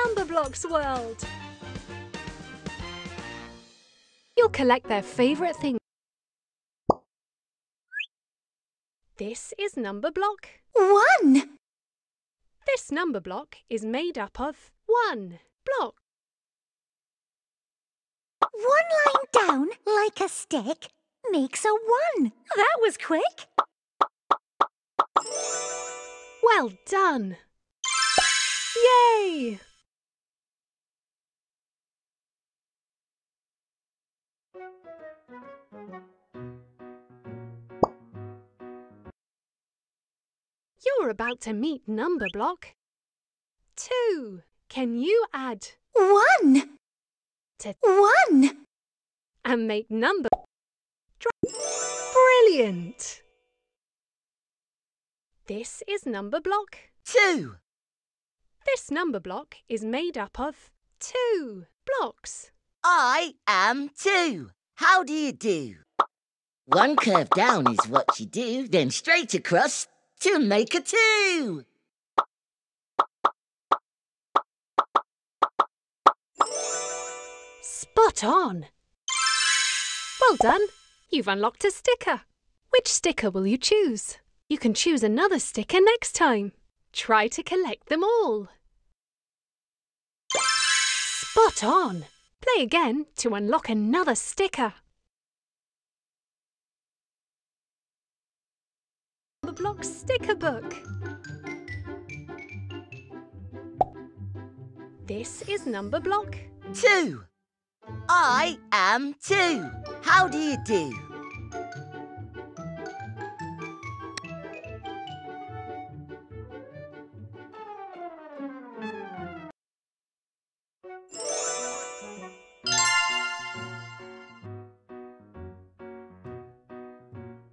Numberblocks world. You'll collect their favourite things. This is number block. One. This number block is made up of one block. One line down, like a stick, makes a one. That was quick. Well done! Yay! You're about to meet number block. Two. Can you add One. to One. and make number? Brilliant! This is number block. Two. This number block is made up of two blocks. I am two. How do you do? One curve down is what you do, then straight across to make a two. Spot on! Well done! You've unlocked a sticker. Which sticker will you choose? You can choose another sticker next time. Try to collect them all. Spot on! Play again to unlock another sticker. Block sticker book. This is number block. Two. I am two. How do you do?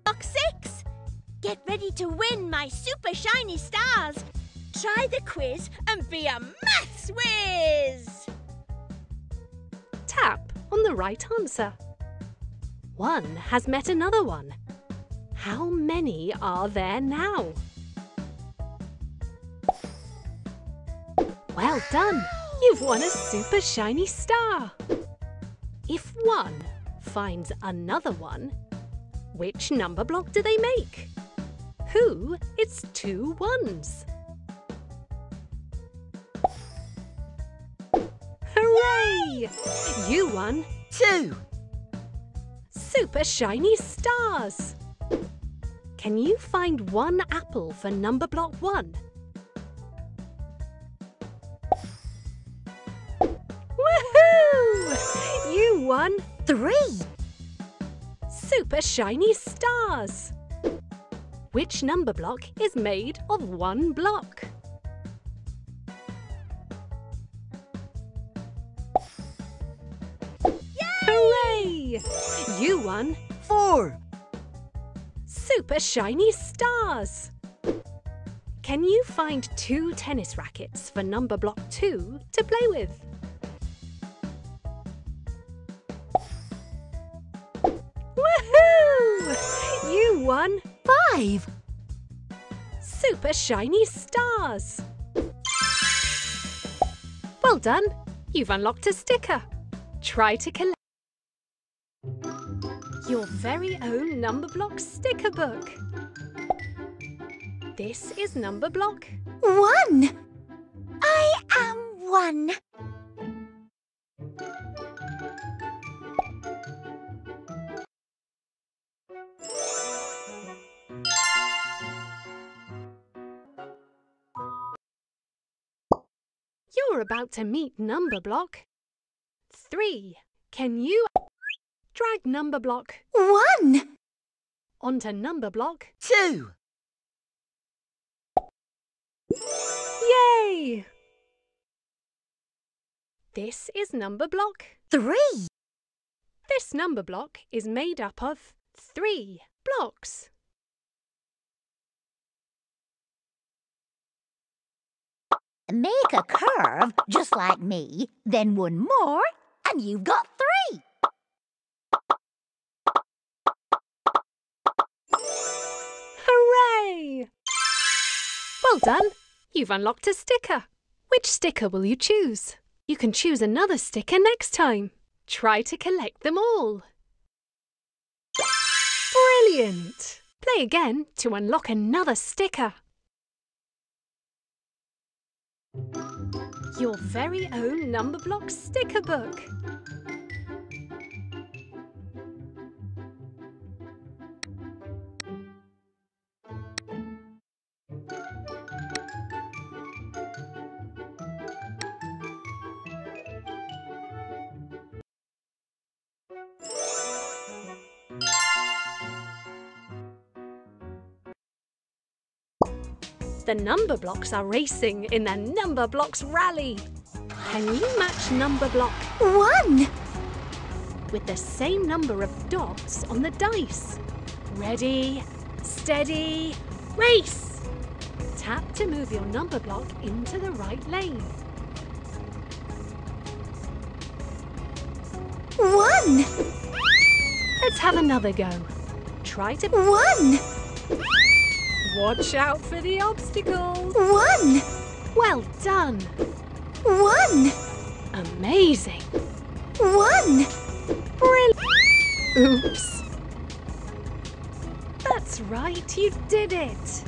Block 6! Ready to win my super shiny stars! Try the quiz and be a maths whiz! Tap on the right answer. One has met another one. How many are there now? Well done! You've won a super shiny star! If one finds another one, which number block do they make? Who is two ones? Hooray! You won Two. super shiny stars. Can you find one apple for number block one? Woohoo! You won Three. super shiny stars. Which number block is made of one block? Hooray! You won Four. super shiny stars. Can you find two tennis rackets for number block two to play with? Five. super shiny stars. Well done. You've unlocked a sticker. Try to collect your very own number block sticker book. This is number block. One. I am one. You're about to meet number block. Three. Can you drag number block One. onto number block? Two. Yay! This is number block. Three. This number block is made up of three blocks. Make a curve just like me, then one more, and you've got three. Hooray! Well done! You've unlocked a sticker. Which sticker will you choose? You can choose another sticker next time. Try to collect them all. Brilliant! Play again to unlock another sticker. Your very own Numberblock sticker book. The number blocks are racing in the number blocks rally. Can you match number block One! with the same number of dots on the dice? Ready, steady, race! Tap to move your number block into the right lane. One! Let's have another go. Try to One! Watch out for the obstacles. One! Well done. One! Amazing. One! Brilliant. Oops. That's right, you did it.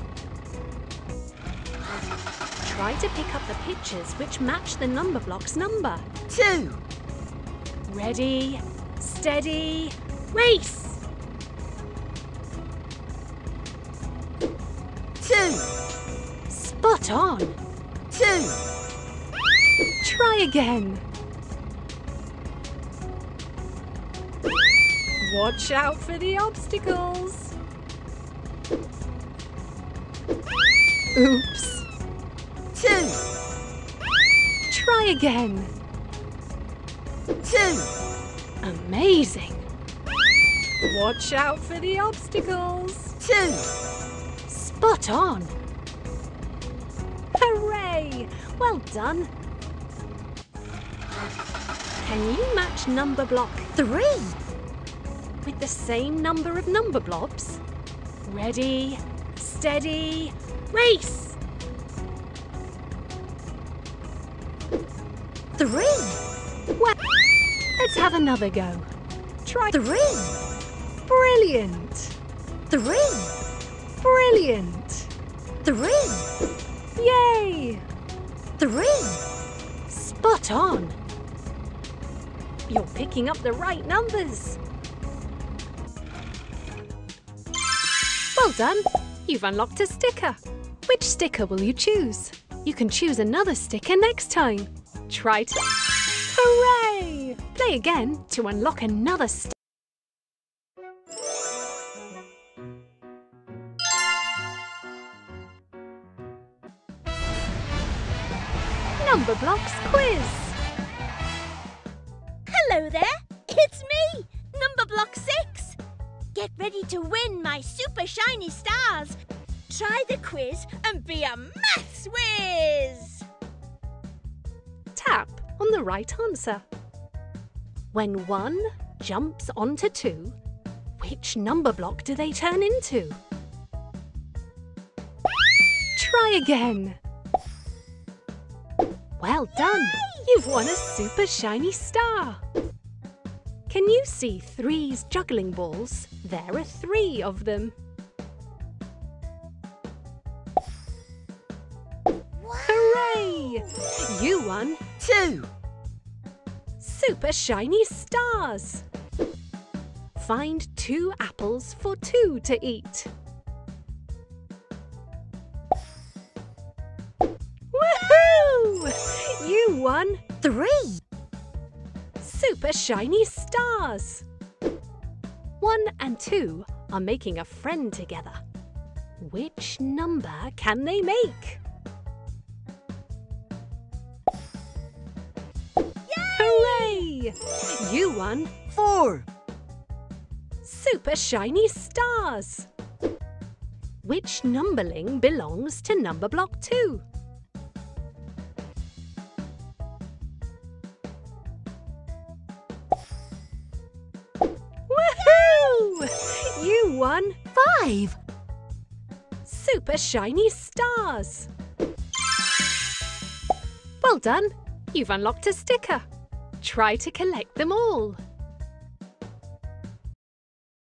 Try to pick up the pictures which match the number block's number. Two. Ready, steady, race! Spot on. Two. Try again. Watch out for the obstacles. Oops. Two. Try again. Two. Amazing. Watch out for the obstacles. Two. Spot on. Well done. Can you match number block Three! with the same number of number blobs? Ready, steady, race! Three! Well, let's have another go. Try. Three! Brilliant! Three! Brilliant! Three! Yay! Three! Spot on! You're picking up the right numbers. Well done! You've unlocked a sticker. Which sticker will you choose? You can choose another sticker next time. Try to. Hooray! Play again to unlock another sticker. Number Blocks Quiz. Hello there, it's me, Number Block 6. Get ready to win my super shiny stars. Try the quiz and be a maths whiz. Tap on the right answer. When one jumps onto two, which number block do they turn into? Try again. Well done! You've won a super shiny star. Can you see three's juggling balls? There are three of them. Hooray! You won Two. super shiny stars. Find two apples for two to eat. You won Three! super shiny stars. One and two are making a friend together. Which number can they make? Hooray! You won Four. super shiny stars. Which numberling belongs to number block two? You won Five! super shiny stars. Well done! You've unlocked a sticker. Try to collect them all.